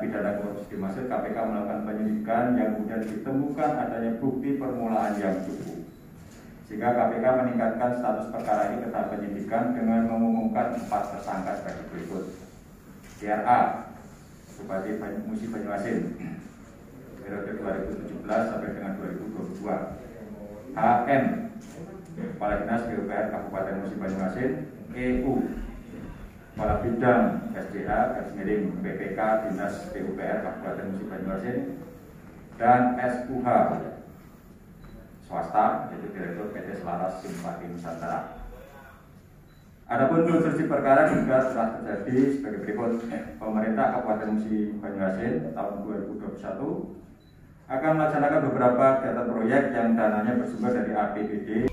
pidana korupsi masuk, KPK melakukan penyidikan yang kemudian ditemukan adanya bukti permulaan yang cukup. Sehingga KPK meningkatkan status perkara ini ke tahap penyidikan dengan mengumumkan empat tersangka sebagai berikut. DRA Bupati Musi Banyuasin periode 2017 sampai dengan 2022 HM Kepala Dinas PUPR Kabupaten Musi Banyuasin, EU, Kepala Bidang SDA, garis miring BPK Dinas PUPR Kabupaten Musi Banyuasin, dan SUH swasta, yaitu Direktur PT Selaras Simpati Nusantara. Adapun konstruksi perkara juga telah terjadi sebagai berikut. Pemerintah Kabupaten Musi Banyuasin tahun 2021 akan melaksanakan beberapa kegiatan proyek yang dananya bersumber dari APBD.